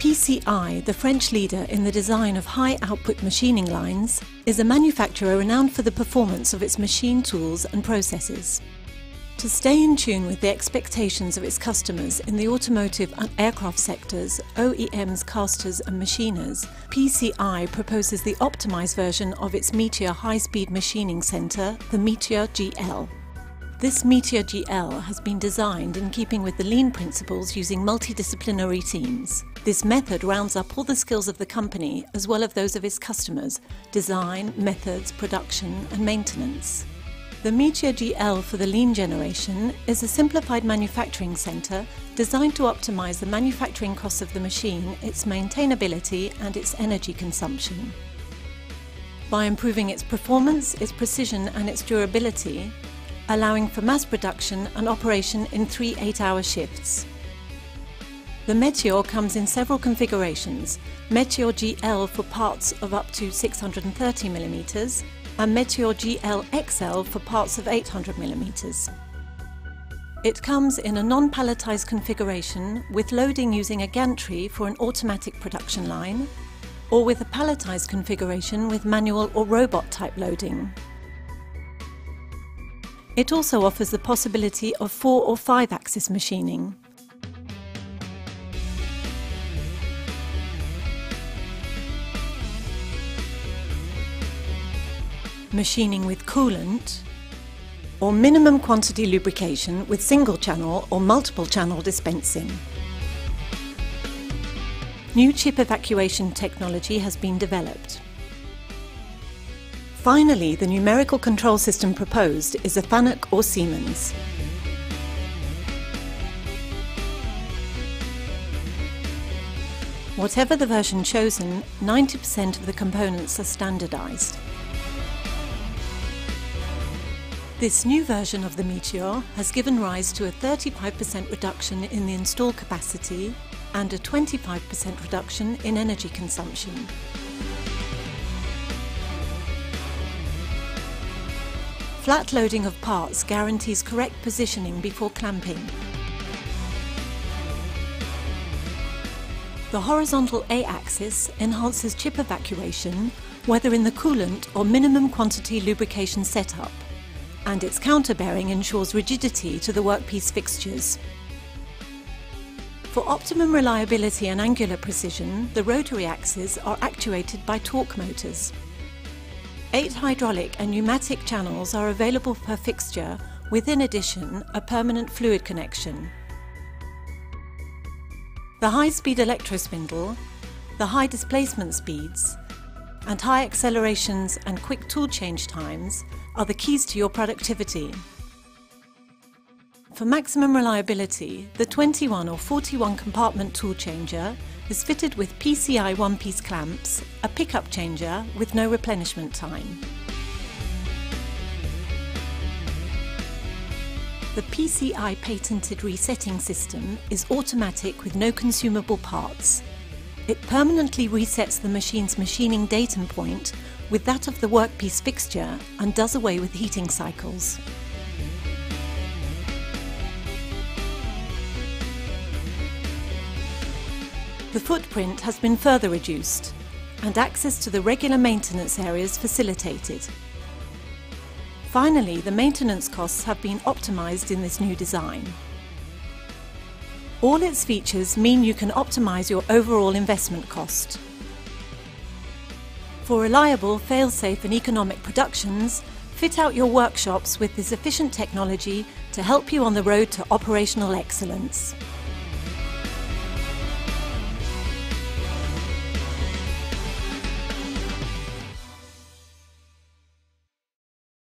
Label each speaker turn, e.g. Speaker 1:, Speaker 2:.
Speaker 1: PCI, the French leader in the design of high output machining lines, is a manufacturer renowned for the performance of its machine tools and processes. To stay in tune with the expectations of its customers in the automotive and aircraft sectors, OEMs, casters and machiners, PCI proposes the optimized version of its Meteor high-speed machining center, the Meteor GL. This Meteor GL has been designed in keeping with the lean principles using multidisciplinary teams. This method rounds up all the skills of the company as well as those of its customers design, methods, production, and maintenance. The Meteor GL for the lean generation is a simplified manufacturing centre designed to optimise the manufacturing costs of the machine, its maintainability, and its energy consumption. By improving its performance, its precision, and its durability, allowing for mass production and operation in three eight hour shifts. The Meteor comes in several configurations Meteor GL for parts of up to 630mm and Meteor GL XL for parts of 800mm. It comes in a non palletized configuration with loading using a gantry for an automatic production line, or with a palletized configuration with manual or robot type loading. It also offers the possibility of four or five axis machining. Machining with coolant, or minimum quantity lubrication with single channel or multiple channel dispensing. New chip evacuation technology has been developed. Finally, the numerical control system proposed is a FANUC or Siemens. Whatever the version chosen, 90% of the components are standardized. This new version of the Meteor has given rise to a 35% reduction in the install capacity and a 25% reduction in energy consumption. Flat loading of parts guarantees correct positioning before clamping. The horizontal A-axis enhances chip evacuation, whether in the coolant or minimum quantity lubrication setup, and its counterbearing ensures rigidity to the workpiece fixtures. For optimum reliability and angular precision, the rotary axes are actuated by torque motors. Eight hydraulic and pneumatic channels are available per fixture, with in addition a permanent fluid connection. The high-speed electrospindle, the high displacement speeds, and high accelerations and quick tool change times are the keys to your productivity. For maximum reliability, the 21 or 41 compartment tool changer is fitted with PCI one-piece clamps, a pickup changer with no replenishment time. The PCI patented resetting system is automatic with no consumable parts. It permanently resets the machine's machining datum point with that of the workpiece fixture and does away with heating cycles. The footprint has been further reduced and access to the regular maintenance areas facilitated. Finally, the maintenance costs have been optimised in this new design. All its features mean you can optimise your overall investment cost. For reliable, fail-safe and economic productions, fit out your workshops with this efficient technology to help you on the road to operational excellence.